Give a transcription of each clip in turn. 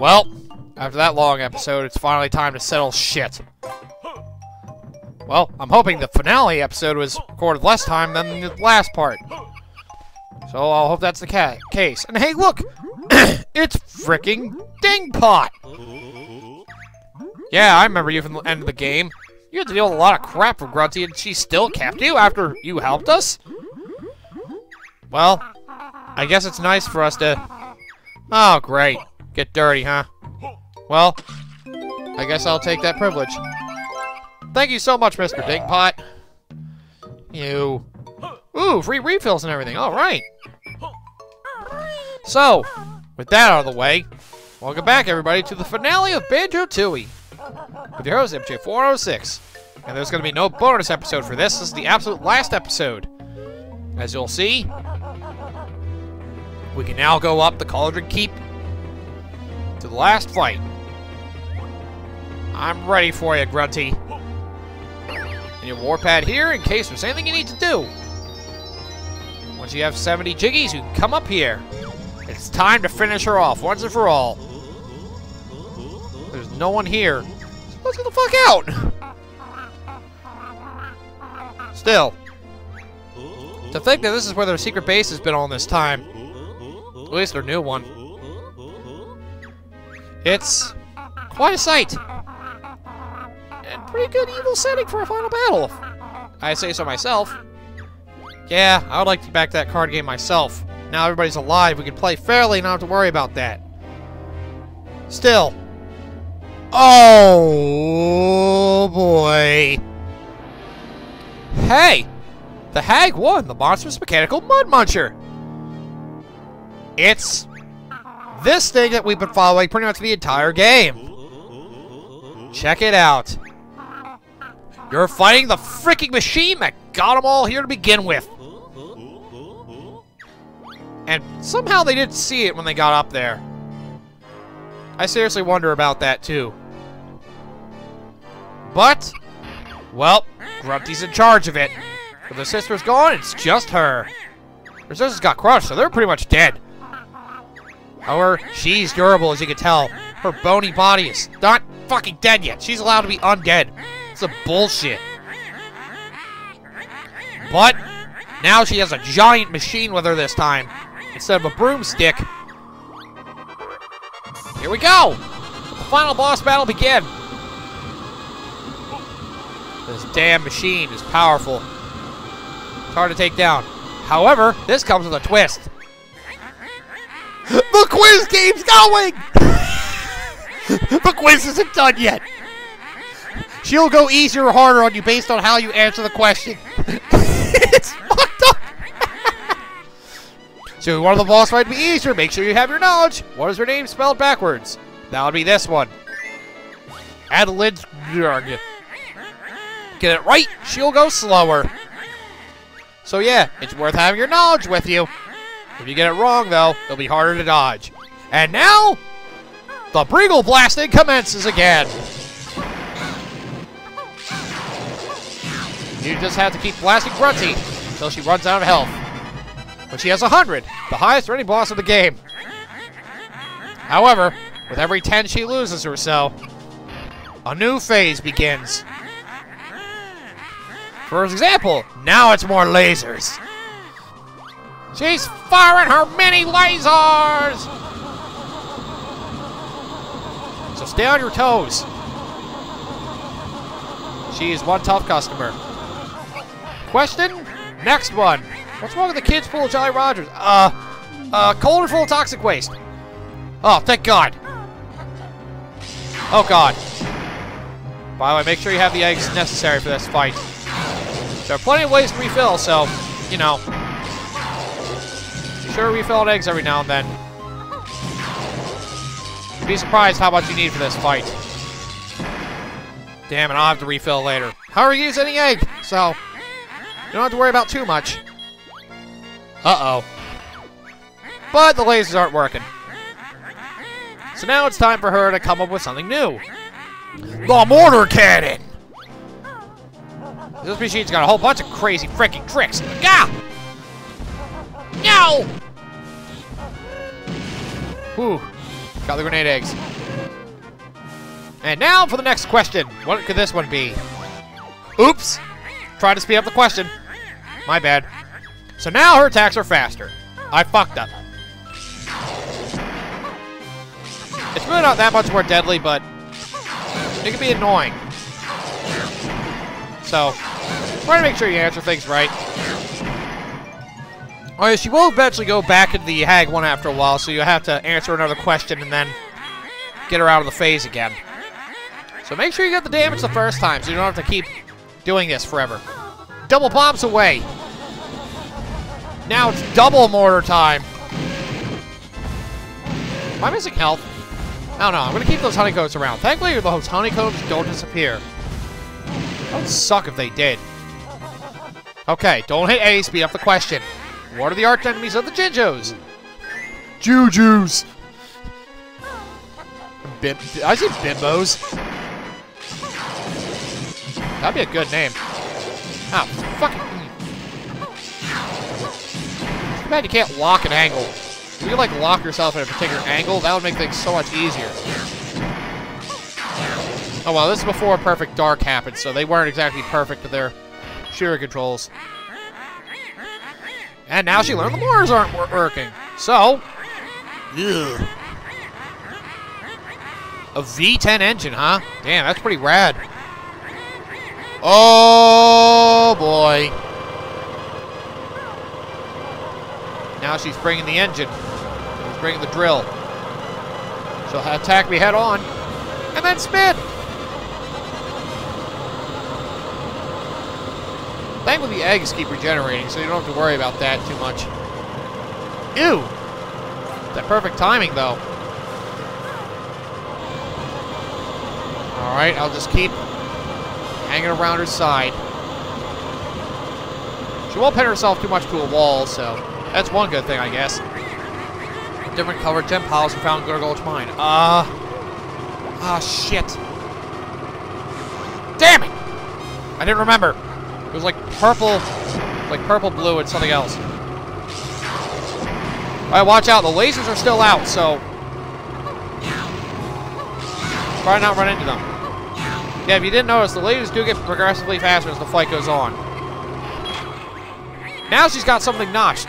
Well, after that long episode, it's finally time to settle shit. Well, I'm hoping the finale episode was recorded less time than the last part. So I'll hope that's the ca case. And hey, look! it's fricking Dingpot! Yeah, I remember you from the end of the game. You had to deal with a lot of crap from Grunty, and she still kept you after you helped us? Well, I guess it's nice for us to... Oh, great. Get dirty, huh? Well, I guess I'll take that privilege. Thank you so much, Mr. Dingpot. You... Ooh, free refills and everything. All right. So, with that out of the way, welcome back, everybody, to the finale of Banjo-Tooie. With your host, MJ406. And there's going to be no bonus episode for this. This is the absolute last episode. As you'll see, we can now go up the Cauldron Keep to the last fight. I'm ready for you, Grunty. And your warpad here in case there's anything you need to do. Once you have 70 Jiggies, you can come up here. It's time to finish her off once and for all. There's no one here. So let's get the fuck out! Still, to think that this is where their secret base has been all this time. At least their new one. It's quite a sight. And pretty good evil setting for a final battle. I say so myself. Yeah, I would like to back that card game myself. Now everybody's alive, we can play fairly and not have to worry about that. Still. Oh, boy. Hey! The hag won the Monstrous Mechanical Mud Muncher! It's this thing that we've been following pretty much the entire game. Check it out. You're fighting the freaking machine that got them all here to begin with. And somehow they didn't see it when they got up there. I seriously wonder about that too. But, well, Grunty's in charge of it. With the sister's gone, it's just her. Her sisters got crushed, so they're pretty much dead. However, she's durable, as you can tell. Her bony body is not fucking dead yet. She's allowed to be undead. It's a bullshit. But, now she has a giant machine with her this time, instead of a broomstick. Here we go! The final boss battle begin. This damn machine is powerful. It's hard to take down. However, this comes with a twist. The quiz game's going! the quiz isn't done yet. She'll go easier or harder on you based on how you answer the question. it's fucked up. so you want the boss fight to be easier, make sure you have your knowledge. What is her name spelled backwards? That would be this one. Adeline. Get it right, she'll go slower. So yeah, it's worth having your knowledge with you. If you get it wrong, though, it'll be harder to dodge. And now, the Breegull blasting commences again. You just have to keep blasting Grunty until she runs out of health. But she has 100, the highest for any boss of the game. However, with every 10 she loses or so, a new phase begins. For example, now it's more lasers. She's firing her mini lasers! So stay on your toes. She is one tough customer. Question? Next one. What's wrong with the kids full of Jolly Rogers? Uh, uh, cold or full of toxic waste? Oh, thank God. Oh, God. By the way, make sure you have the eggs necessary for this fight. There are plenty of ways to refill, so, you know. Sure to refill on eggs every now and then. Be surprised how much you need for this fight. Damn it, I'll have to refill later. However, you use any egg, so you don't have to worry about too much. Uh-oh. But the lasers aren't working. So now it's time for her to come up with something new. The mortar cannon! This machine's got a whole bunch of crazy freaking tricks. Gah! No! Whew. Got the grenade eggs. And now for the next question. What could this one be? Oops! Tried to speed up the question. My bad. So now her attacks are faster. I fucked up. It's really not that much more deadly, but it can be annoying. So, try to make sure you answer things right. Oh yeah, she will eventually go back into the hag one after a while, so you have to answer another question and then get her out of the phase again. So make sure you get the damage the first time, so you don't have to keep doing this forever. Double bombs away. Now it's double mortar time. Am I missing health? I don't know. I'm going to keep those honeycombs around. Thankfully, those honeycombs don't disappear. That would suck if they did. Okay, don't hit A, speed up the question. What are the arch enemies of the Jinjos? Jujus! Bim I see bimbos. That'd be a good name. Ah, fucking. Too bad you can't lock an angle. If you like lock yourself in a particular angle, that would make things so much easier. Oh well, this is before Perfect Dark happened, so they weren't exactly perfect with their shooter controls. And now she learned the mortars aren't working. So, ugh. A V10 engine, huh? Damn, that's pretty rad. Oh, boy. Now she's bringing the engine. She's bringing the drill. She'll attack me head on. And then spin. The eggs keep regenerating, so you don't have to worry about that too much. Ew! That perfect timing, though. Alright, I'll just keep hanging around her side. She won't pin herself too much to a wall, so that's one good thing, I guess. Different color gem piles are found in Gurgulch Mine. Ah. Uh, ah, shit. Damn it! I didn't remember. It was like purple, like purple, blue, and something else. Alright, watch out. The lasers are still out, so... Try not run into them. Yeah, if you didn't notice, the lasers do get progressively faster as the fight goes on. Now she's got something notched.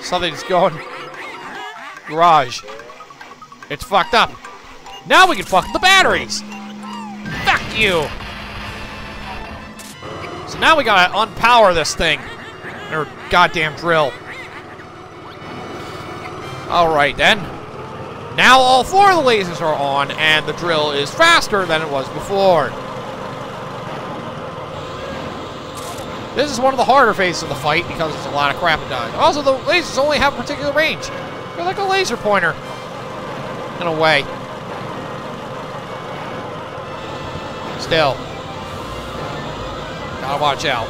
Something's going... Garage. It's fucked up. Now we can fuck the batteries! Fuck you! So now we gotta unpower this thing. Or goddamn drill. Alright then. Now all four of the lasers are on, and the drill is faster than it was before. This is one of the harder phases of the fight because there's a lot of crap dodge. Also, the lasers only have a particular range. They're like a laser pointer. In a way. Still. Gotta watch out.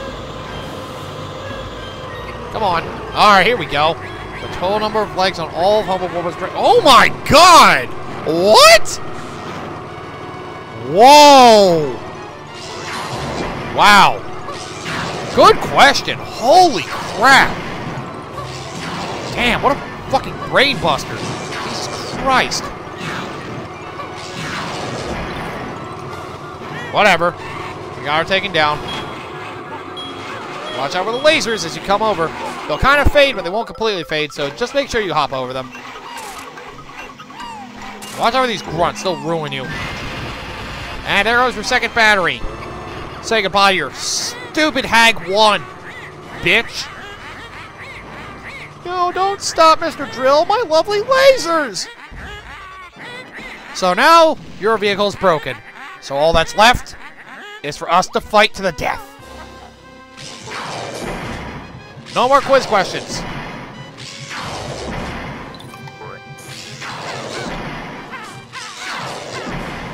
Come on. Alright, here we go. The total number of legs on all of Humble Bubba's Oh my god! What? Whoa! Wow. Good question. Holy crap. Damn, what a fucking brain buster. Jesus Christ. Whatever. We got her taken down. Watch out for the lasers as you come over. They'll kind of fade, but they won't completely fade, so just make sure you hop over them. Watch out for these grunts. They'll ruin you. And there goes your second battery. Say goodbye to your stupid Hag 1, bitch. No, don't stop, Mr. Drill. My lovely lasers. So now, your vehicle's broken. So all that's left is for us to fight to the death. No more quiz questions.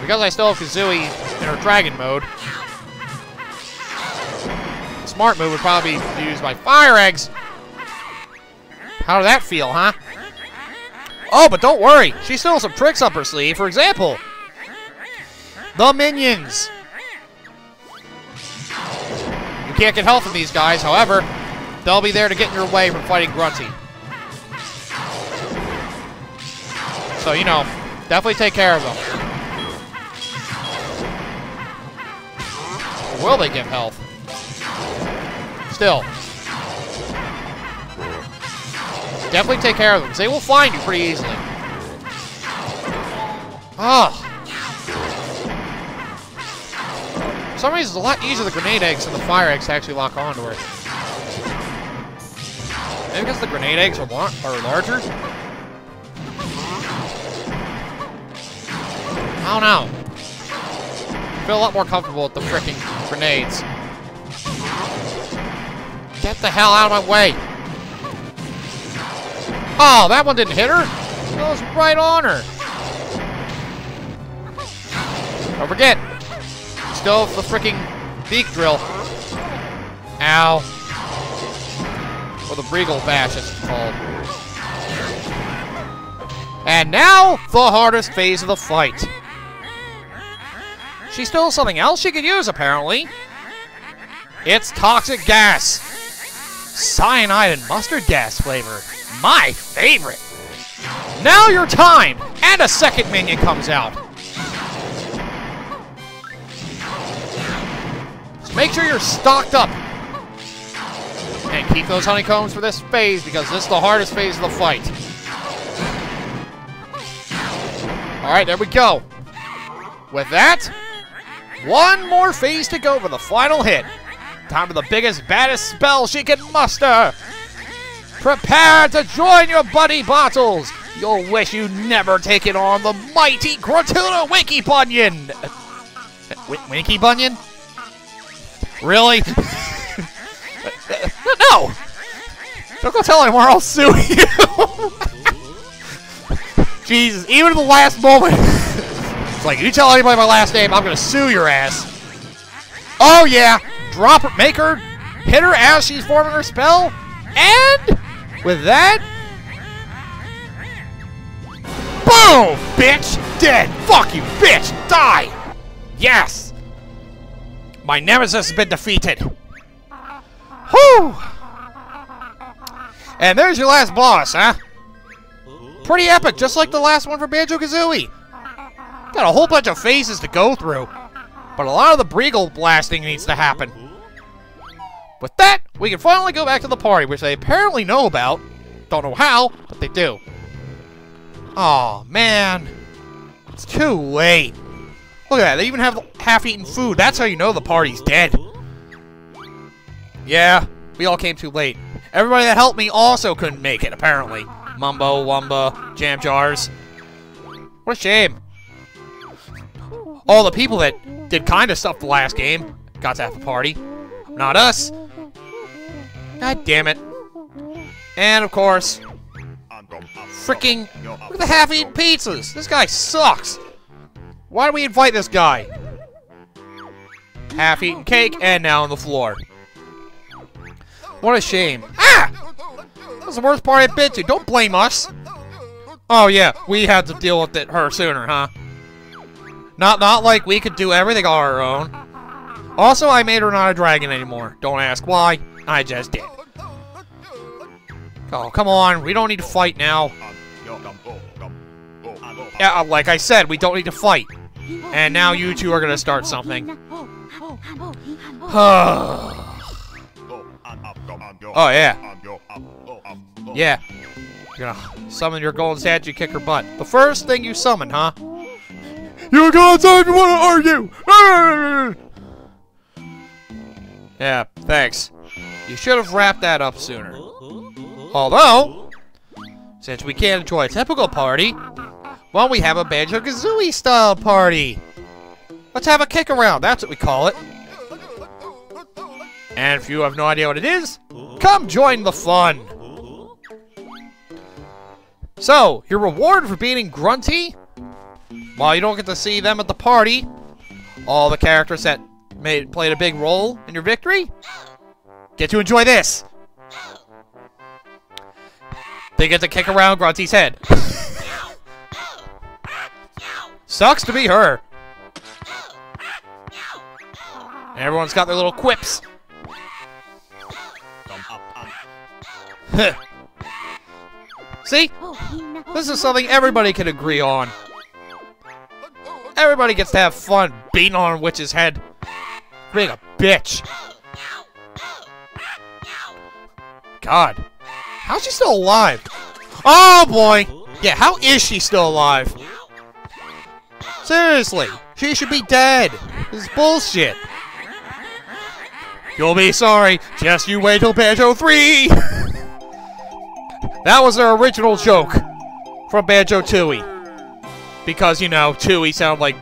Because I still have Kazooie in her dragon mode, smart move would probably be to use my fire eggs. How did that feel, huh? Oh, but don't worry. She still has some tricks up her sleeve. For example, the minions. You can't get health from these guys, however, They'll be there to get in your way from fighting Grunty. So, you know, definitely take care of them. Or will they give health? Still. Definitely take care of them, they will find you pretty easily. Oh. For some reason, it's a lot easier the grenade eggs than the fire eggs to actually lock onto her. Maybe because the grenade eggs are, are larger? I don't know. I feel a lot more comfortable with the freaking grenades. Get the hell out of my way! Oh, that one didn't hit her! It was right on her! Don't forget, still the freaking beak drill. Ow. Or the Breegull Bash, as it's called. And now, the hardest phase of the fight. She still something else she could use, apparently. It's toxic gas. Cyanide and mustard gas flavor. My favorite. Now your time! And a second minion comes out. Make sure you're stocked up. And keep those honeycombs for this phase because this is the hardest phase of the fight. Alright, there we go. With that, one more phase to go for the final hit. Time for the biggest, baddest spell she can muster. Prepare to join your buddy Bottles. You'll wish you'd never taken on the mighty Gruntilda Winky Bunyan. Winky Bunyan? Really? no! Don't go tell him or I'll sue you. Jesus, even at the last moment. it's like, you tell anybody my last name, I'm gonna sue your ass. Oh yeah, drop her, make her, hit her as she's forming her spell, and with that, boom, bitch, dead. Fuck you, bitch, die. Yes. My nemesis has been defeated. Whew. And there's your last boss, huh? Pretty epic, just like the last one for Banjo-Kazooie. Got a whole bunch of phases to go through. But a lot of the Breegull blasting needs to happen. With that, we can finally go back to the party, which they apparently know about. Don't know how, but they do. oh, man. It's too late. Look at that, they even have half-eaten food. That's how you know the party's dead. Yeah, we all came too late. Everybody that helped me also couldn't make it, apparently. Mumbo, Wumba, Jam Jars. What a shame. All the people that did kind of stuff the last game got to have a party. Not us. God damn it. And of course, freaking look at the half-eaten pizzas. This guy sucks. Why do we invite this guy? Half-eaten cake and now on the floor. What a shame. Ah! That's the worst part I've been to. Don't blame us. Oh yeah, we had to deal with it her sooner, huh? Not not like we could do everything on our own. Also, I made her not a dragon anymore. Don't ask why. I just did. Oh, come on. We don't need to fight now. Yeah, uh, like I said, we don't need to fight. And now you two are going to start something. Oh, yeah. Yeah. You're gonna summon your golden statue, kick her butt. The first thing you summon, huh? You got time you wanna argue! yeah, thanks. You should have wrapped that up sooner. Although, since we can't enjoy a typical party, why don't we have a Banjo-Kazooie style party? Let's have a kick around, that's what we call it. And if you have no idea what it is, come join the fun. So, your reward for beating Grunty? While you don't get to see them at the party, all the characters that made played a big role in your victory, get to enjoy this. They get to kick around Grunty's head. Sucks to be her. Everyone's got their little quips. See? This is something everybody can agree on. Everybody gets to have fun beating on a witch's head. Being a bitch. God. How's she still alive? Oh boy! Yeah, how is she still alive? Seriously, she should be dead. This is bullshit. You'll be sorry. Just you wait till Banjo 3! that was their original joke from Banjo Tooie. Because, you know, Tooie sounded like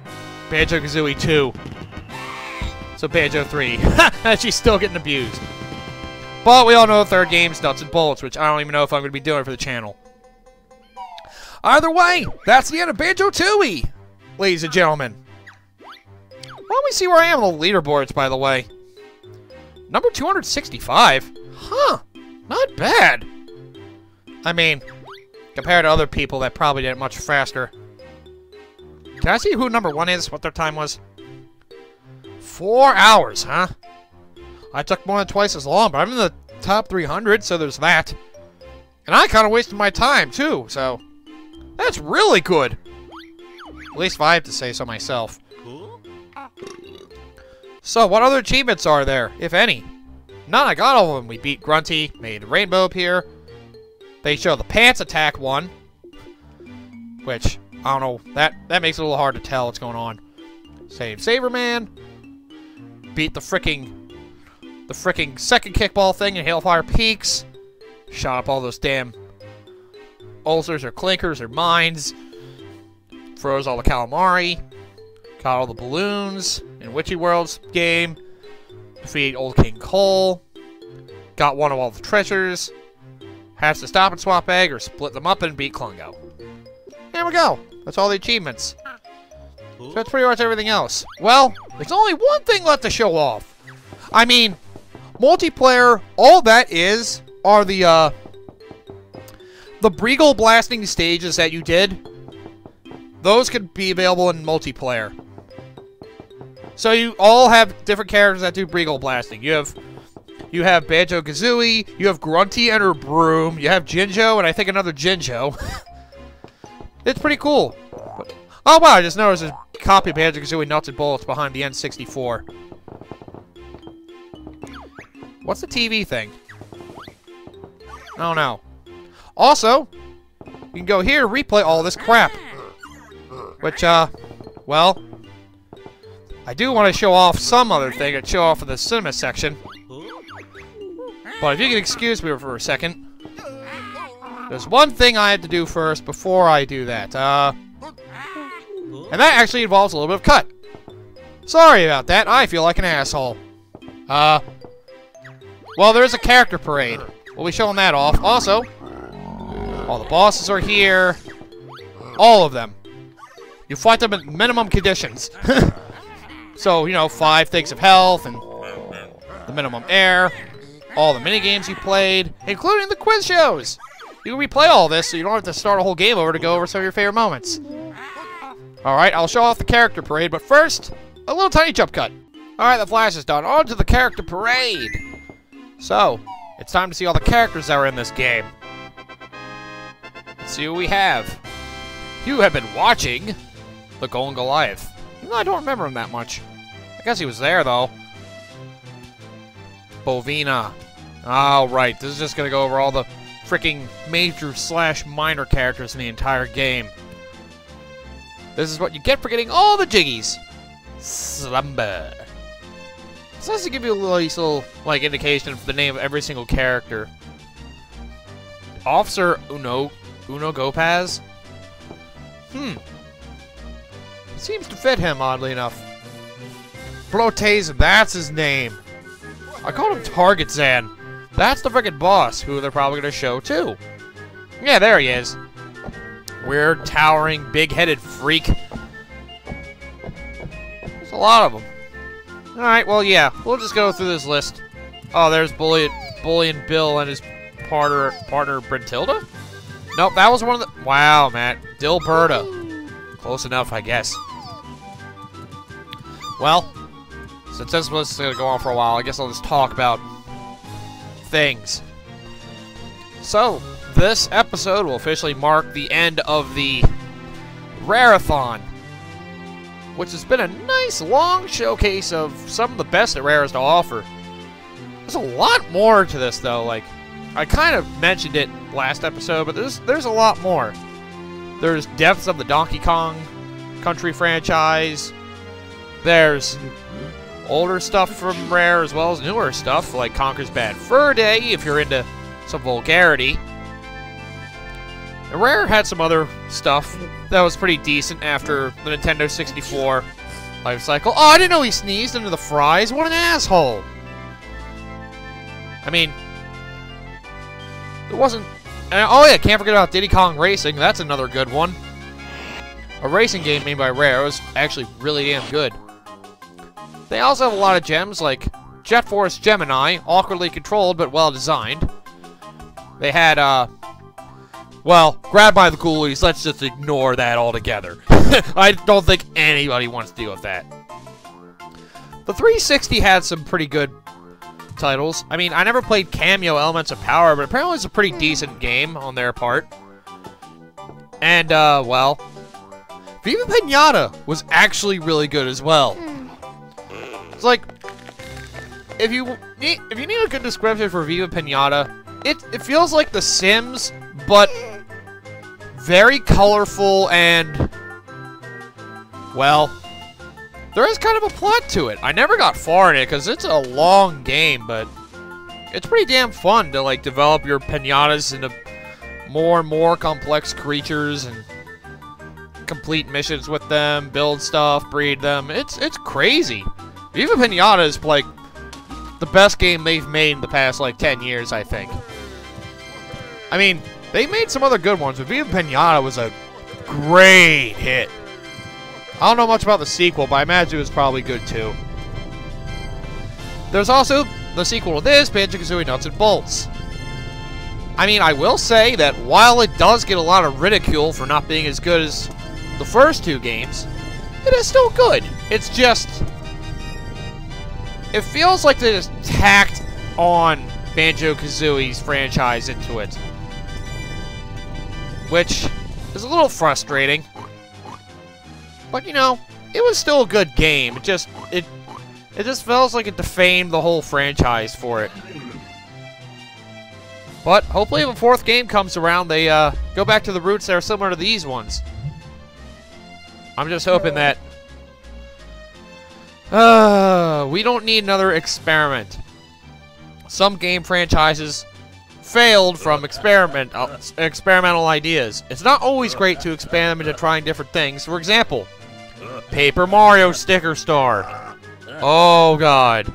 Banjo Kazooie 2. So Banjo 3. and she's still getting abused. But we all know the third game's Nuts and Bolts, which I don't even know if I'm going to be doing for the channel. Either way, that's the end of Banjo Tooie, ladies and gentlemen. Why don't we see where I am on the leaderboards, by the way? Number 265? Huh, not bad. I mean, compared to other people that probably did it much faster. Can I see who number one is, what their time was? Four hours, huh? I took more than twice as long, but I'm in the top 300, so there's that. And I kind of wasted my time, too, so... That's really good! At least if I have to say so myself. So, what other achievements are there, if any? None, I got all of them. We beat Grunty, made Rainbow appear. They show the Pants Attack one. Which, I don't know, that, that makes it a little hard to tell what's going on. Save Sabreman. Beat the fricking the fricking second kickball thing in Hailfire Peaks. Shot up all those damn ulcers or clinkers or mines. Froze all the calamari. Got all the balloons in Witchy World's game. Defeat Old King Coal. Got one of all the treasures. Has to stop and swap egg or split them up and beat Klungo. There we go. That's all the achievements. So that's pretty much everything else. Well, there's only one thing left to show off. I mean, multiplayer, all that is are the uh, the Breegull blasting stages that you did. Those could be available in multiplayer. So you all have different characters that do Breegull blasting. You have you have Banjo Kazooie, you have Grunty and her broom, you have Jinjo, and I think another Jinjo. it's pretty cool. Oh wow, I just noticed a copy of Banjo Kazooie Nuts and Bolts behind the N64. What's the TV thing? Oh no. Also, you can go here replay all this crap. Which, uh, well, I do want to show off some other thing and show off in the cinema section. But if you can excuse me for a second, there's one thing I have to do first before I do that. Uh, and that actually involves a little bit of cut. Sorry about that. I feel like an asshole. Uh, well, there's a character parade. We'll be showing that off. Also, all the bosses are here. All of them. You fight them at minimum conditions. so, you know, five things of health and the minimum air. All the minigames you played, including the quiz shows. You can replay all this so you don't have to start a whole game over to go over some of your favorite moments. Alright, I'll show off the character parade, but first, a little tiny jump cut. Alright, the flash is done. On to the character parade. So, it's time to see all the characters that are in this game. Let's see who we have. You have been watching the Golden Goliath. I don't remember him that much. I guess he was there, though. Bovina. All right, this is just to go over all the freaking major slash minor characters in the entire game. This is what you get for getting all the jiggies. Slumber. It's nice to give you a little, like indication of the name of every single character. Officer Uno Uno Gopaz? Hmm. Seems to fit him, oddly enough. Blotez, that's his name. I called him Targitzan. That's the freaking boss, who they're probably going to show, too. Yeah, there he is. Weird, towering, big-headed freak. There's a lot of them. Alright, well, yeah. We'll just go through this list. Oh, there's Bully, Bully and Bill and his partner, partner Brentilda? Nope, that was one of the... Wow, Matt. Dilberta. Close enough, I guess. Well, since this is going to go on for a while, I guess I'll just talk about things. So, this episode will officially mark the end of the Rareathon, which has been a nice long showcase of some of the best that Rare has to offer. There's a lot more to this, though. Like, I kind of mentioned it last episode, but there's there's a lot more. There's depths of the Donkey Kong Country franchise. There's older stuff from Rare as well as newer stuff like Conker's Bad Fur Day if you're into some vulgarity. And Rare had some other stuff that was pretty decent after the Nintendo 64 life cycle. Oh, I didn't know he sneezed into the fries. What an asshole. I mean, there wasn't... Oh yeah, can't forget about Diddy Kong Racing. That's another good one. A racing game made by Rare. It was actually really damn good. They also have a lot of gems like Jet Force Gemini, awkwardly controlled but well designed. They had, uh, well, grab by the Ghoulies, let's just ignore that altogether. I don't think anybody wants to deal with that. The 360 had some pretty good titles. I mean, I never played Kameo Elements of Power, but apparently it's a pretty decent game on their part. And, uh, well, Viva Pinata was actually really good as well. It's like, if you need, if you need a good description for Viva Pinata, it, it feels like The Sims, but very colorful and, well, there is kind of a plot to it. I never got far in it because it's a long game, but it's pretty damn fun to like develop your pinatas into more and more complex creatures and complete missions with them, build stuff, breed them. It's it's crazy. Viva Pinata is like the best game they've made in the past like 10 years, I think. I mean, they made some other good ones, but Viva Pinata was a great hit. I don't know much about the sequel, but I imagine it was probably good too. There's also the sequel to this, Banjo-Kazooie Nuts and Bolts. I mean, I will say that while it does get a lot of ridicule for not being as good as the first two games, it is still good. It's just... It feels like they just tacked on Banjo-Kazooie's franchise into it. Which is a little frustrating. But you know, it was still a good game. It just it it just feels like it defamed the whole franchise for it. But hopefully, if a fourth game comes around, they uh, go back to the roots that are similar to these ones. I'm just hoping that uh, we don't need another experiment. Some game franchises failed from experiment uh, experimental ideas. It's not always great to expand them into trying different things. For example, Paper Mario Sticker Star. Oh, God.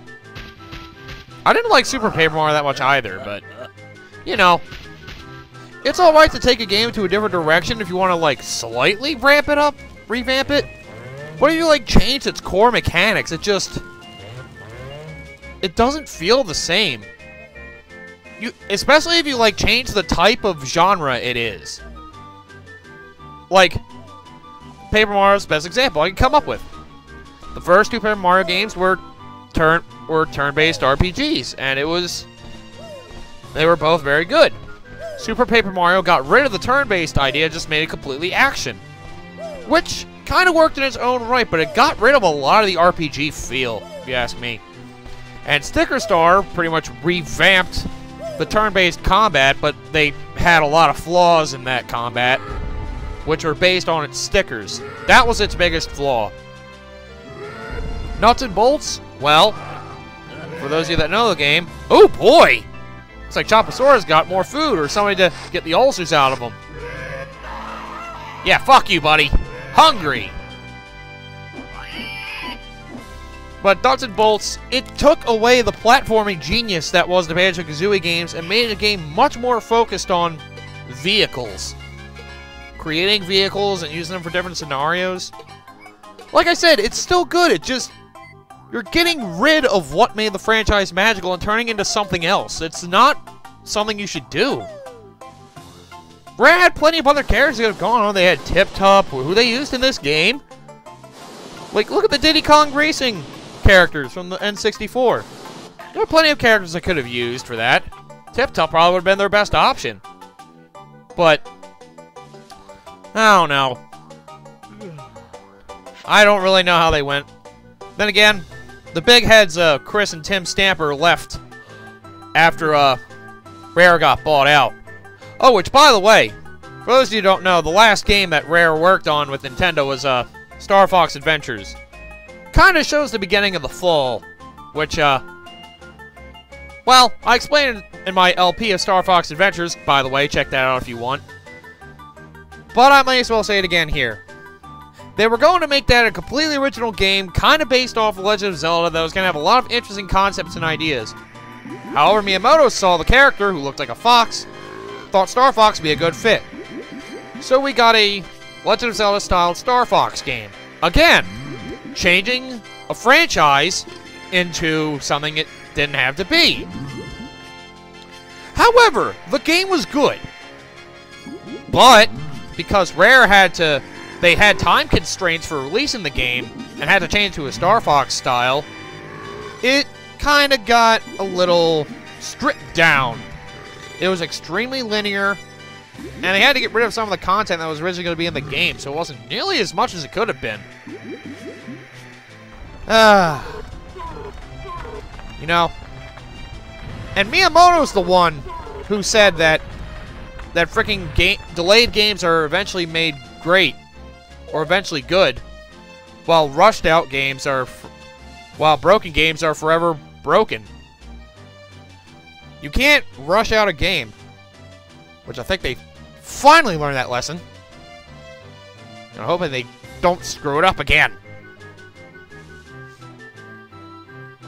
I didn't like Super Paper Mario that much either, but, you know, it's alright to take a game to a different direction if you want to, like, slightly ramp it up, revamp it. What if you, like, change its core mechanics? It just... It doesn't feel the same. You, especially if you, like, change the type of genre it is. Like, Paper Mario's best example I can come up with. The first two Paper Mario games were turn were turn-based RPGs, and it was they were both very good. Super Paper Mario got rid of the turn-based idea, just made it completely action, which kind of worked in its own right, but it got rid of a lot of the RPG feel, if you ask me. And Sticker Star pretty much revamped the turn-based combat, but they had a lot of flaws in that combat which were based on its stickers. That was its biggest flaw. Nuts and bolts? Well, for those of you that know the game, oh boy! Looks like Choposaurus got more food or somebody to get the ulcers out of him. Yeah, fuck you, buddy. Hungry. But Nuts and Bolts, it took away the platforming genius that was the Banjo-Kazooie games and made a game much more focused on vehicles creating vehicles and using them for different scenarios. Like I said, it's still good. It just you're getting rid of what made the franchise magical and turning into something else. It's not something you should do. Rare had plenty of other characters that have gone on. They had Tiptup, who they used in this game. Like, look at the Diddy Kong Racing characters from the N64. There are plenty of characters I could have used for that. Tiptup probably would have been their best option. But I don't know. I don't really know how they went. Then again, the big heads, uh, Chris and Tim Stamper, left after uh, Rare got bought out. Oh, which, by the way, for those of you who don't know, the last game that Rare worked on with Nintendo was uh, Star Fox Adventures. Kind of shows the beginning of the fall, which, uh, well, I explained in my LP of Star Fox Adventures, by the way, check that out if you want. But I might as well say it again here. They were going to make that a completely original game, kind of based off Legend of Zelda, that was going to have a lot of interesting concepts and ideas. However, Miyamoto saw the character, who looked like a fox, thought Star Fox would be a good fit. So we got a Legend of Zelda style Star Fox game. Again, changing a franchise into something it didn't have to be. However, the game was good. But, because Rare had to, they had time constraints for releasing the game, and had to change to a Star Fox style, it kind of got a little stripped down. It was extremely linear, and they had to get rid of some of the content that was originally going to be in the game, so it wasn't nearly as much as it could have been. Ah. you know. And Miyamoto's the one who said that that freaking game delayed games are eventually made great or eventually good, while rushed out games are while broken games are forever broken. You can't rush out a game, which I think they finally learned that lesson. And I'm hoping they don't screw it up again.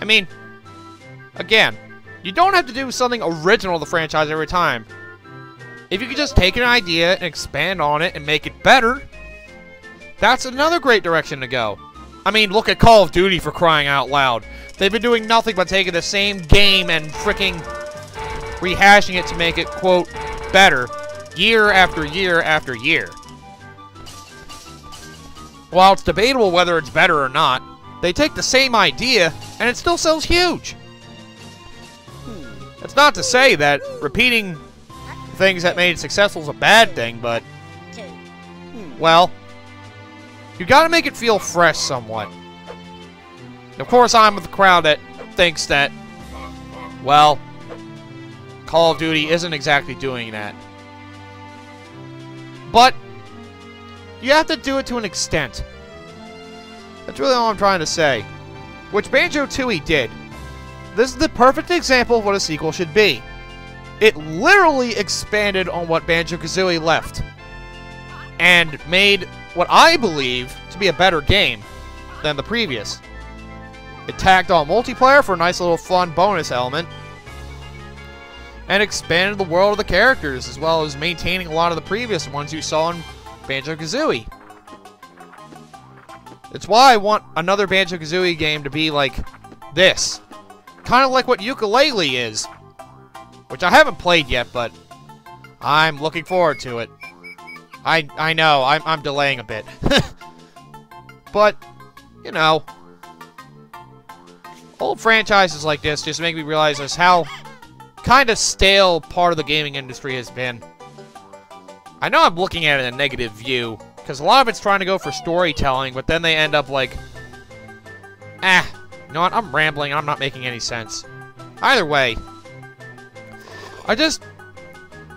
I mean, again, you don't have to do something original to the franchise every time. If you could just take an idea and expand on it and make it better, that's another great direction to go. I mean, look at Call of Duty for crying out loud. They've been doing nothing but taking the same game and freaking rehashing it to make it, quote, better year after year after year. While it's debatable whether it's better or not, they take the same idea and it still sells huge. That's not to say that repeating things that made it successful is a bad thing, but, well, you gotta make it feel fresh somewhat. Of course, I'm with the crowd that thinks that, well, Call of Duty isn't exactly doing that. But, you have to do it to an extent. That's really all I'm trying to say. Which Banjo-Tooie did. This is the perfect example of what a sequel should be. It literally expanded on what Banjo-Kazooie left. And made what I believe to be a better game than the previous. It tacked on multiplayer for a nice little fun bonus element. And expanded the world of the characters, as well as maintaining a lot of the previous ones you saw in Banjo-Kazooie. It's why I want another Banjo-Kazooie game to be like this. Kind of like what Yooka-Laylee is. Which I haven't played yet, but I'm looking forward to it. I I know, I'm, I'm delaying a bit. but, you know, old franchises like this just make me realize just how kind of stale part of the gaming industry has been. I know I'm looking at it in a negative view, because a lot of it's trying to go for storytelling, but then they end up like, ah, you know what, I'm rambling, I'm not making any sense. Either way, I just,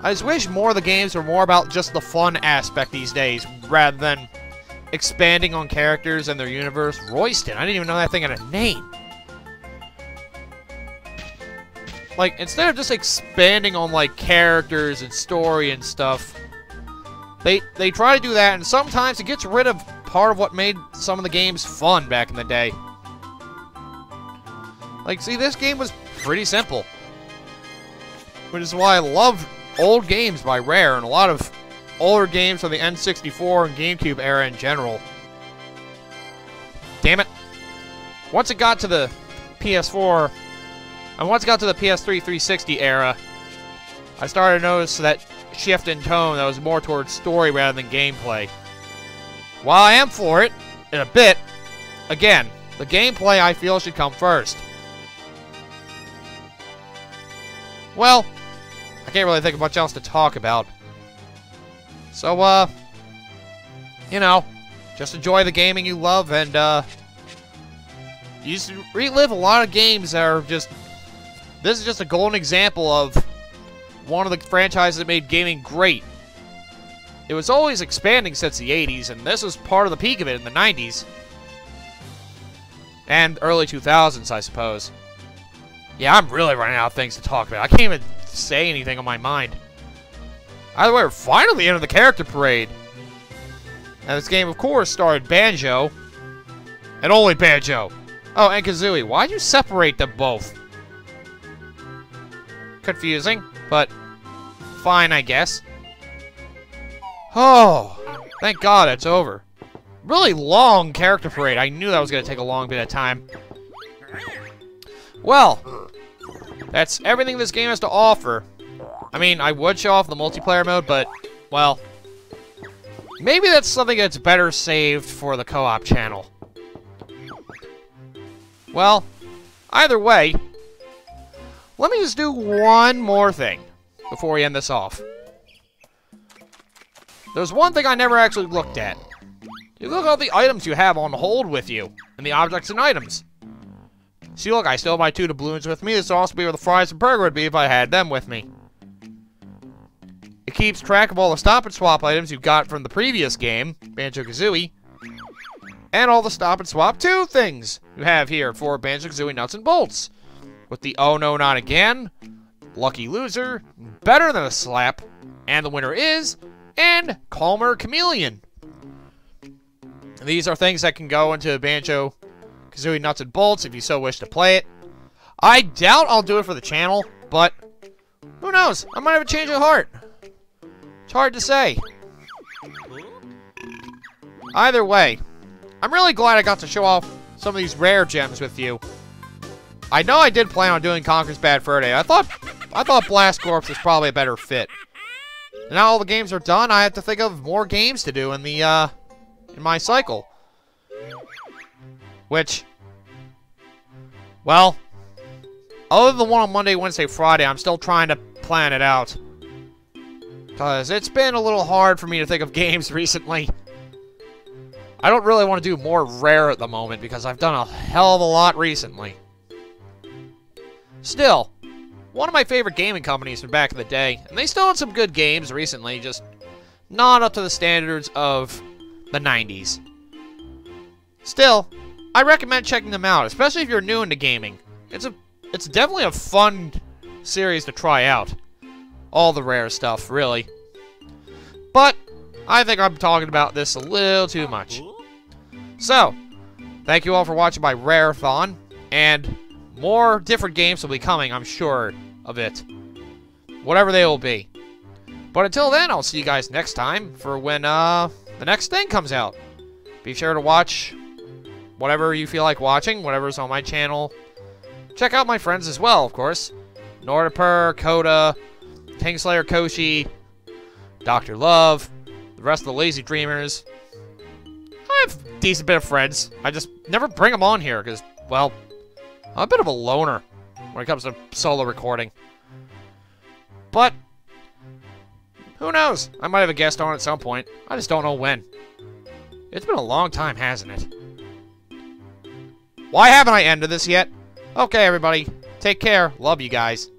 I just wish more of the games were more about just the fun aspect these days, rather than expanding on characters and their universe. Roysten, I didn't even know that thing had a name. Like, instead of just expanding on, like, characters and story and stuff, they they try to do that, and sometimes it gets rid of part of what made some of the games fun back in the day. Like, see, this game was pretty simple. Which is why I love old games by Rare, and a lot of older games from the N64 and GameCube era in general. Damn it. Once it got to the PS4, and once it got to the PS3 360 era, I started to notice that shift in tone that was more towards story rather than gameplay. While I am for it, in a bit, again, the gameplay I feel should come first. Well, I can't really think of much else to talk about. So, uh, you know, just enjoy the gaming you love and, uh, you relive a lot of games that are just, this is just a golden example of one of the franchises that made gaming great. It was always expanding since the 80s, and this was part of the peak of it in the 90s. And early 2000s, I suppose. Yeah, I'm really running out of things to talk about. I can't even say anything on my mind. Either way, we're finally into the character parade. And this game, of course, starred Banjo. And only Banjo. Oh, and Kazooie. Why'd you separate them both? Confusing, but fine, I guess. Oh, thank God it's over. Really long character parade. I knew that was going to take a long bit of time. Well, that's everything this game has to offer. I mean, I would show off the multiplayer mode, but, well, maybe that's something that's better saved for the co-op channel. Well, either way, let me just do one more thing before we end this off. There's one thing I never actually looked at. You look at all the items you have on hold with you, and the objects and items. See, look, I still have my two doubloons with me. This would also be where the fries and burger would be if I had them with me. It keeps track of all the stop and swap items you got from the previous game, Banjo-Kazooie, and all the stop and swap 2 things you have here for Banjo-Kazooie Nuts and Bolts. With the Oh No Not Again, Lucky Loser, Better Than a Slap, and the winner is, and Calmer Chameleon. These are things that can go into a Banjo Kazooie Nuts and Bolts if you so wish to play it. I doubt I'll do it for the channel, but who knows? I might have a change of heart. It's hard to say. Either way, I'm really glad I got to show off some of these rare gems with you. I know I did plan on doing Conker's Bad Fur Day. I thought I thought Blast Corps was probably a better fit. Now all the games are done, I have to think of more games to do in the uh in my cycle. Which, well, other than the one on Monday, Wednesday, Friday, I'm still trying to plan it out. Because it's been a little hard for me to think of games recently. I don't really want to do more rare at the moment because I've done a hell of a lot recently. Still, one of my favorite gaming companies from back in the day, and they still had some good games recently, just not up to the standards of the 90s. Still, I recommend checking them out, especially if you're new into gaming. It's a, it's definitely a fun series to try out. All the rare stuff, really. But, I think I'm talking about this a little too much. So, thank you all for watching my Rare-thon, and more different games will be coming, I'm sure of it. Whatever they will be. But until then, I'll see you guys next time for when, uh, the next thing comes out. Be sure to watch whatever you feel like watching, whatever's on my channel. Check out my friends as well, of course. Nordiper, Coda, Kingslayer Koshi, Dr. Love, the rest of the Lazy Dreamers. I have a decent bit of friends. I just never bring them on here because, well, I'm a bit of a loner when it comes to solo recording. But, who knows? I might have a guest on at some point. I just don't know when. It's been a long time, hasn't it? Why haven't I ended this yet? Okay, everybody. Take care. Love you guys.